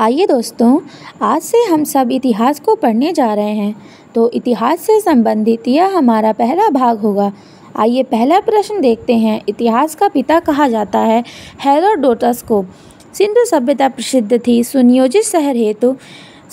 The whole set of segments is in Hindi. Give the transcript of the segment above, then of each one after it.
आइए दोस्तों, आज से हम सब इतिहास को पढ़ने जा रहे हैं। तो इतिहास से संबंधित यह हमारा पहला भाग होगा। आइए पहला प्रश्न देखते हैं। इतिहास का पिता कहा जाता है, हेरोडोटस को। सिंधु सभ्यता प्रसिद्ध थी, सुनियोजित शहर हेतु।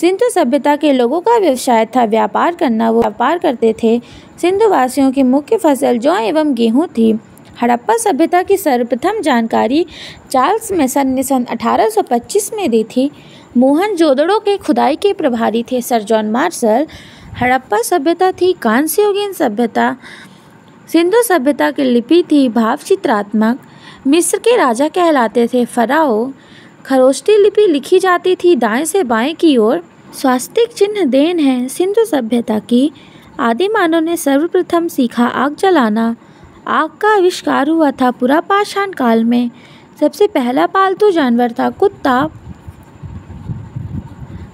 सिंधु सभ्यता के लोगों का व्यवसाय था, व्यापार करना, वो व्यापार करते थे। सिंधु वासियों की मुख्य फ़सल जौ एवं गेहूँ थी। हड़प्पा सभ्यता की सर्वप्रथम जानकारी चार्ल्स मेसन ने सन 1825 में दी थी। मोहन जोदड़ो के खुदाई के प्रभारी थे। सर जॉन मार्शल, हड़प्पा सभ्यता थी। कांस्ययुगीन सभ्यता, सिंधु सभ्यता की लिपि थी। भाव चित्रात्मक मिस्र के राजा कहलाते थे। फराओ खरोष्टी लिपि लिखी जाती थी। दाएँ से बाएँ की ओर स्वास्तिक चिन्ह देन है। सिंधु सभ्यता की आदि मानव ने सर्वप्रथम सीखा आग जलाना। आग का आविष्कार हुआ था पूरा पाषाण काल में। सबसे पहला पालतू जानवर था कुत्ता।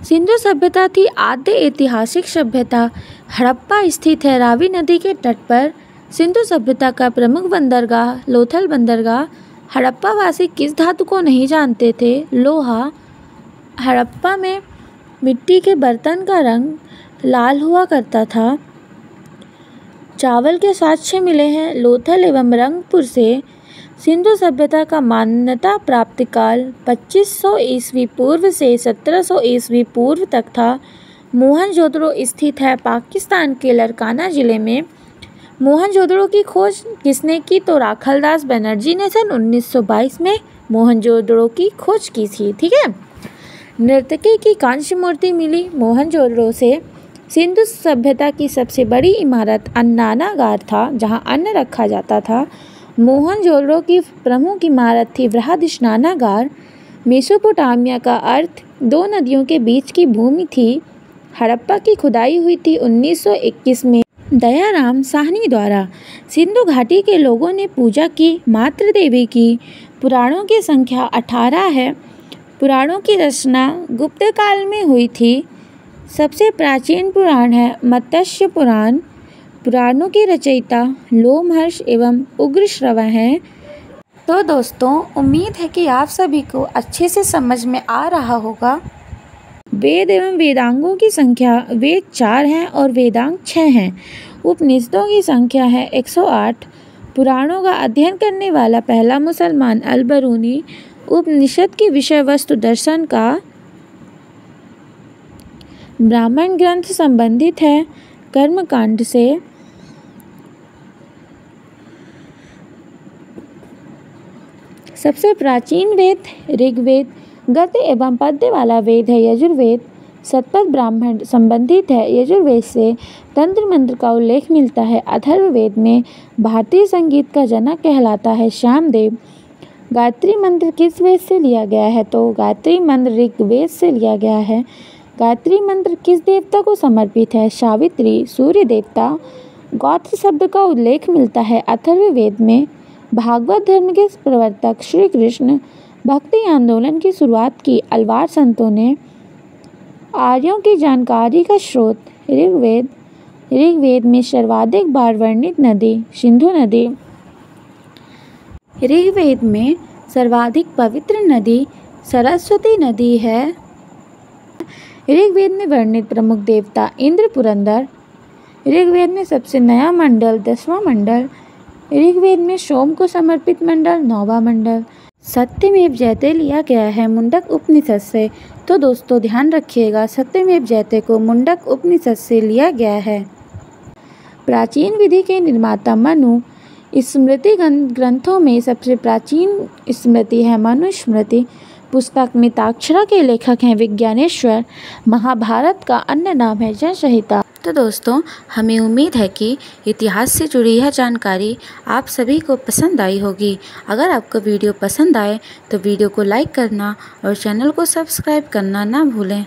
सिंधु सभ्यता थी आद्य ऐतिहासिक सभ्यता हड़प्पा स्थित है। रावी नदी के तट पर सिंधु सभ्यता का प्रमुख बंदरगाह, लोथल बंदरगाह हड़प्पा वासी किस धातु को नहीं जानते थे? लोहा। हड़प्पा में मिट्टी के बर्तन का रंग लाल हुआ करता था। चावल के साक्ष्य मिले हैं लोथल एवं रंगपुर से। सिंधु सभ्यता का मान्यता प्राप्त काल 2500 ईस्वी पूर्व से 1700 ईस्वी पूर्व तक था। मोहनजोदड़ो स्थित है पाकिस्तान के लरकाना ज़िले में। मोहनजोदड़ो की खोज किसने की तो राखलदास बनर्जी ने सन 1922 में मोहनजोदड़ो की खोज की थी, ठीक है? नर्तकी की कांस्य मूर्ति मिली मोहनजोदड़ो से। सिंधु सभ्यता की सबसे बड़ी इमारत अन्नानागार था, जहाँ अन्न रखा जाता था। मोहनजोदड़ो की प्रमुख इमारत थी वृहद स्नानागार मेसोपोटामिया का अर्थ, दो नदियों के बीच की भूमि थी। हड़प्पा की खुदाई हुई थी 1921 में दयाराम साहनी द्वारा। सिंधु घाटी के लोगों ने पूजा की मातृ देवी की। पुराणों की संख्या 18 है। पुराणों की रचना गुप्त काल में हुई थी। सबसे प्राचीन पुराण है मत्स्य पुराण। पुराणों की रचयिता लोमहर्ष एवं उग्र श्रवा हैं। तो दोस्तों, उम्मीद है कि आप सभी को अच्छे से समझ में आ रहा होगा। वेद एवं वेदांगों की संख्या वेद चार हैं और वेदांग छः हैं। उपनिषदों की संख्या है 108 पुराणों का अध्ययन करने वाला पहला मुसलमान अलबरूनी उपनिषद की विषय वस्तु दर्शन का ब्राह्मण ग्रंथ संबंधित है। कर्मकांड से सबसे प्राचीन वेद ऋग्वेद, गद्य एवं पद्य वाला वेद है यजुर्वेद। सतपथ ब्राह्मण संबंधित है। यजुर्वेद से तंत्र मंत्र का उल्लेख मिलता है। अथर्ववेद में भारतीय संगीत का जनक कहलाता है श्यामदेव। गायत्री मंत्र किस वेद से लिया गया है? तो गायत्री मंत्र ऋग्वेद से लिया गया है। गायत्री मंत्र किस देवता को समर्पित है? सावित्री सूर्य देवता गौत्र शब्द का उल्लेख मिलता है अथर्ववेद में। भागवत धर्म के प्रवर्तक श्री कृष्ण भक्ति आंदोलन की शुरुआत की। अलवार संतों ने आर्यों की जानकारी का स्रोत ऋग्वेद। ऋग्वेद में सर्वाधिक बार वर्णित नदी, सिंधु नदी। ऋग्वेद में सर्वाधिक पवित्र नदी, सरस्वती नदी है। ऋग्वेद में वर्णित प्रमुख देवता इंद्र पुरंदर। ऋग्वेद में सबसे नया मंडल दसवां मंडल। ऋग्वेद में सोम को समर्पित मंडल नौवा मंडल। सत्यमेव जयते लिया गया है मुंडक उपनिषद से। तो दोस्तों, ध्यान रखिएगा, सत्यमेव जयते को मुंडक उपनिषद से लिया गया है। प्राचीन विधि के निर्माता मनु, स्मृति ग्रंथों में सबसे प्राचीन स्मृति है मनुस्मृति। पुस्तक मिताक्षरा के लेखक हैं विज्ञानेश्वर। महाभारत का अन्य नाम है जय संहिता तो दोस्तों, हमें उम्मीद है कि इतिहास से जुड़ी यह जानकारी आप सभी को पसंद आई होगी। अगर आपको वीडियो पसंद आए तो वीडियो को लाइक करना और चैनल को सब्सक्राइब करना ना भूलें।